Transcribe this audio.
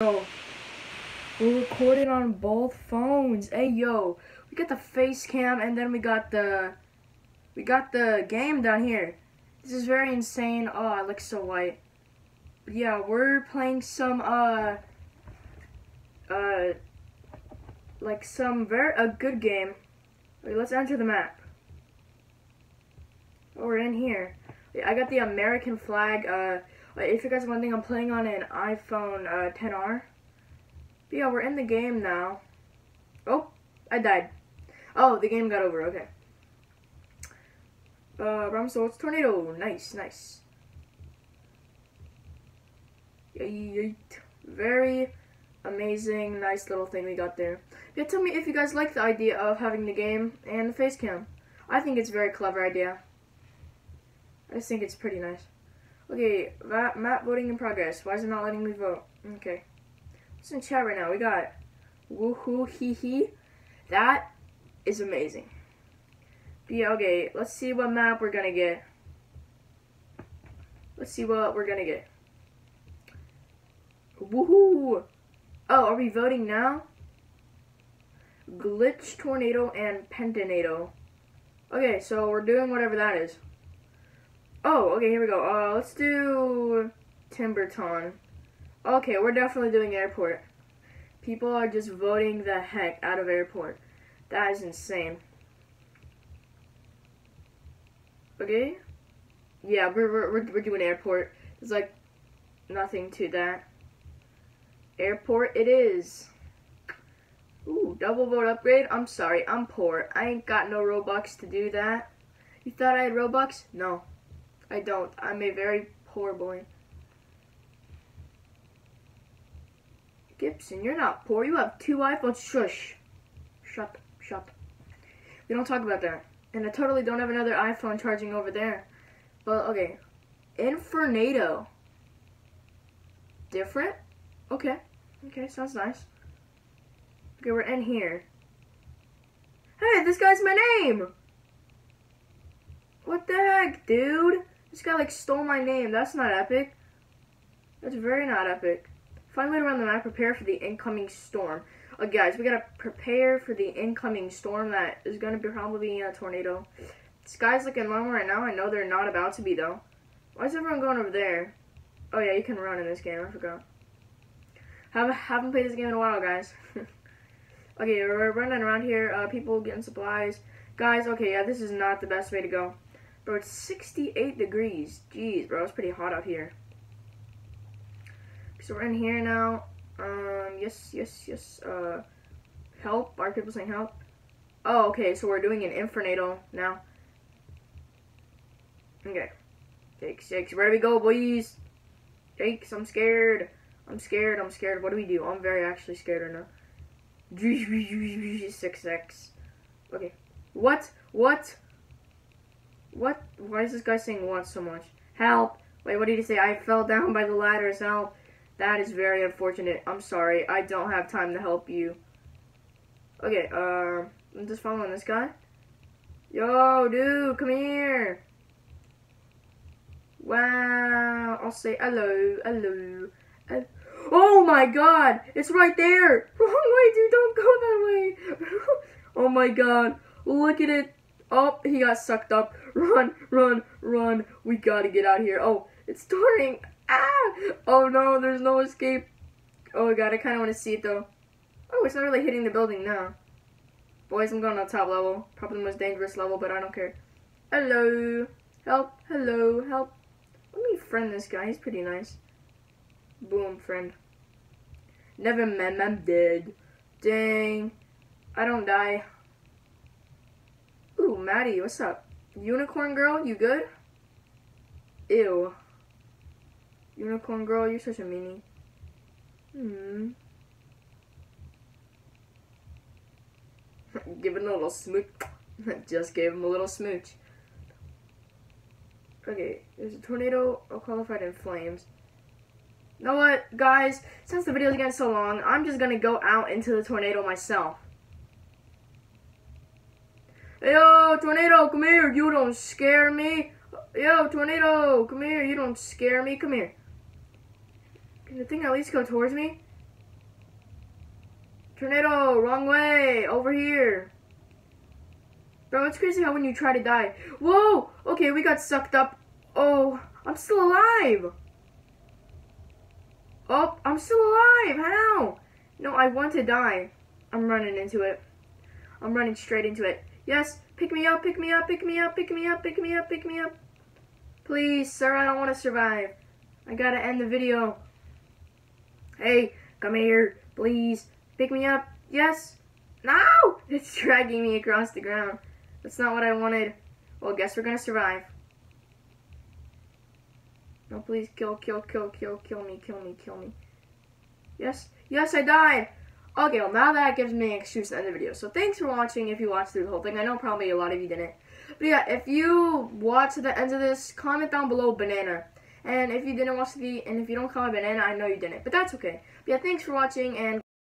Yo, we're recording on both phones. Hey yo, we got the face cam and then we got the we got the game down here. This is very insane. Oh, I look so white. But yeah, we're playing some uh uh like some very a good game. Okay, let's enter the map. Oh, we're in here. I got the American flag. Uh, if you guys are wondering, I'm playing on an iPhone uh, 10R. But yeah, we're in the game now. Oh, I died. Oh, the game got over. Okay. Uh, Ram, so it's tornado. Nice, nice. Yay, Very amazing, nice little thing we got there. Yeah, tell me if you guys like the idea of having the game and the face cam. I think it's a very clever idea. I just think it's pretty nice. Okay, map, map voting in progress. Why is it not letting me vote? Okay. What's in chat right now? We got woohoo hee hee. That is amazing. Yeah, okay, let's see what map we're gonna get. Let's see what we're gonna get. Woohoo! Oh, are we voting now? Glitch, Tornado, and Pentanado. Okay, so we're doing whatever that is. Oh, okay, here we go. Uh, let's do Timberton. Okay, we're definitely doing airport. People are just voting the heck out of airport. That is insane. Okay? Yeah, we're, we're, we're doing airport. There's like nothing to that. Airport it is. Ooh, double vote upgrade? I'm sorry, I'm poor. I ain't got no Robux to do that. You thought I had Robux? No. I don't. I'm a very poor boy. Gibson, you're not poor. You have two iPhones. Shush. Shut. Shut. We don't talk about that. And I totally don't have another iPhone charging over there. But, okay. Infernado. Different? Okay. Okay, sounds nice. Okay, we're in here. Hey, this guy's my name! What the heck, dude? This guy like stole my name. That's not epic. That's very not epic. Finally around the map, prepare for the incoming storm. Uh, guys, we gotta prepare for the incoming storm that is gonna be probably a tornado. Sky's looking low right now. I know they're not about to be though. Why is everyone going over there? Oh yeah, you can run in this game. I forgot. Haven't haven't played this game in a while, guys. okay, we're running around here. Uh, people getting supplies. Guys, okay, yeah, this is not the best way to go. Bro, it's 68 degrees. Jeez, bro, it's pretty hot out here. So we're in here now. Um, yes, yes, yes. Uh, help. Are people saying help? Oh, okay, so we're doing an Infernado now. Okay. Jakes, Jakes, where do we go, boys? Jakes, I'm scared. I'm scared, I'm scared. What do we do? I'm very actually scared right now. Six X. Okay. What? What? What? Why is this guy saying what so much? Help! Wait, what did he say? I fell down by the ladders. Help! That is very unfortunate. I'm sorry. I don't have time to help you. Okay, uh, I'm just following this guy. Yo, dude, come here. Wow. I'll say hello, hello. hello. Oh my god! It's right there! Wrong way, dude! Don't go that way! oh my god! Look at it! Oh, he got sucked up. Run, run, run. We gotta get out of here. Oh, it's starting. Ah! Oh no, there's no escape. Oh god, I kind of want to see it though. Oh, it's not really hitting the building now. Boys, I'm going on the top level. Probably the most dangerous level, but I don't care. Hello. Help. Hello. Help. Let me friend this guy. He's pretty nice. Boom, friend. Never mind, I'm dead. Dang. I don't die. Maddie, what's up? Unicorn girl, you good? Ew. Unicorn girl, you're such a meanie. Hmm. Give him a little smooch. Just gave him a little smooch. Okay, there's a tornado qualified in flames. You know what, guys? Since the video's getting so long, I'm just gonna go out into the tornado myself. Yo, tornado, come here. You don't scare me. Yo, tornado, come here. You don't scare me. Come here. Can the thing at least go towards me? Tornado, wrong way, over here. Bro, it's crazy how when you try to die. Whoa! Okay, we got sucked up. Oh, I'm still alive. Oh, I'm still alive. How? No, I want to die. I'm running into it. I'm running straight into it. Yes, pick me up, pick me up, pick me up, pick me up, pick me up, pick me up. Please, sir, I don't want to survive. I gotta end the video. Hey, come here, please. Pick me up. Yes. No! It's dragging me across the ground. That's not what I wanted. Well, guess we're gonna survive. No, please kill, kill, kill, kill, kill me, kill me, kill me. Yes, yes, I died. Okay, well now that gives me an excuse to end the video. So thanks for watching if you watched through the whole thing. I know probably a lot of you didn't. But yeah, if you watch to the end of this, comment down below banana. And if you didn't watch the, and if you don't comment banana, I know you didn't. But that's okay. But yeah, thanks for watching and